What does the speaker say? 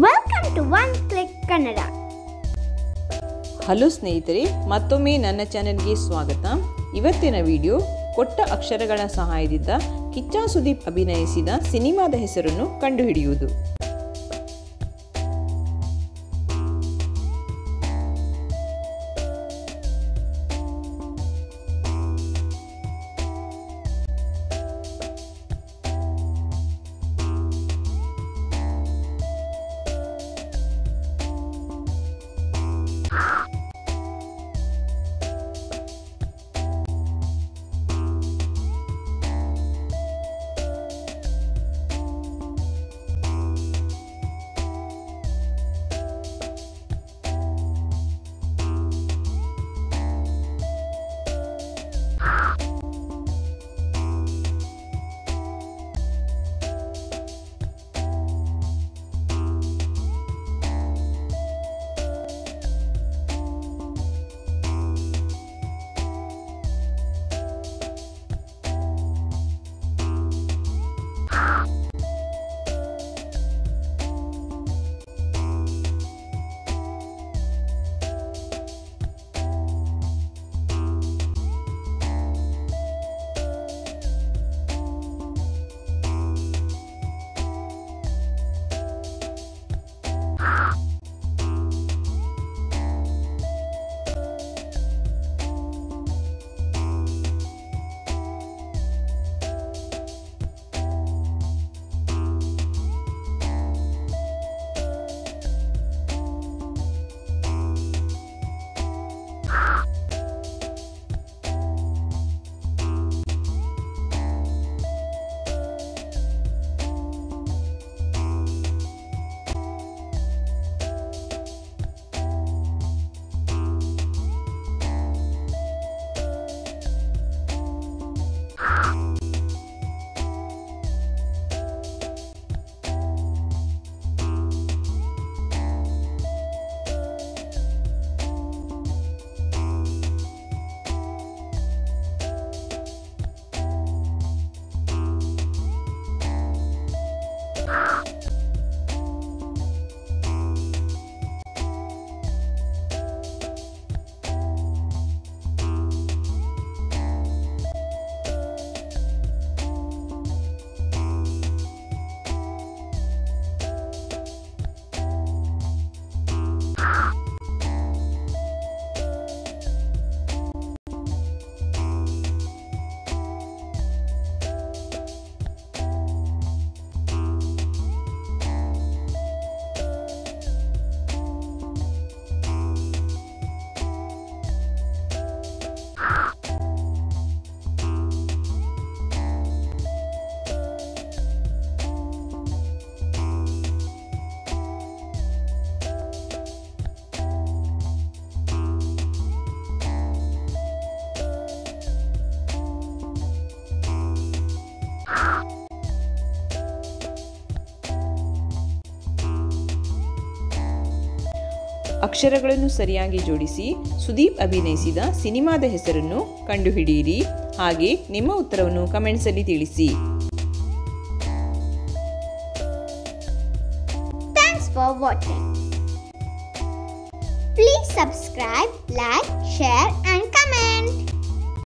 Welcome to one click Kannada hello ಸ್ನೇಹಿತರೆ, ಮತ್ತೊಮ್ಮೆ ನನ್ನ ಚಾನೆಲ್ಗೆ ಸ್ವಾಗತ. ಇವತ್ತಿನ ವಿಡಿಯೋ ಕೊಟ್ಟ ಅಕ್ಷರಗಳ ಸಹಾಯದಿಂದ ಕಿಚ್ಚಾ ಸುದೀಪ್ ಅಭಿನಯಿಸಿದ ಸಿನಿಮಾದ ಹೆಸರನ್ನು ಕಂಡುಹಿಡಿಯುವುದು. ಅಕ್ಷರಗಳನ್ನು ಸರಿಯಾಗಿ ಜೋಡಿಸಿ ಸುದೀಪ್ ಅಭಿನಯಿಸಿದ ಸಿನಿಮಾದ ಹೆಸರನ್ನು ಕಂಡುಹಿಡಿಯಿರಿ. ಹಾಗೆ ನಿಮ್ಮ ಉತ್ತರವನ್ನು ಕಮೆಂಟ್ಸಲ್ಲಿ ತಿಳಿಸಿ. For watching please Please subscribe, like, share, and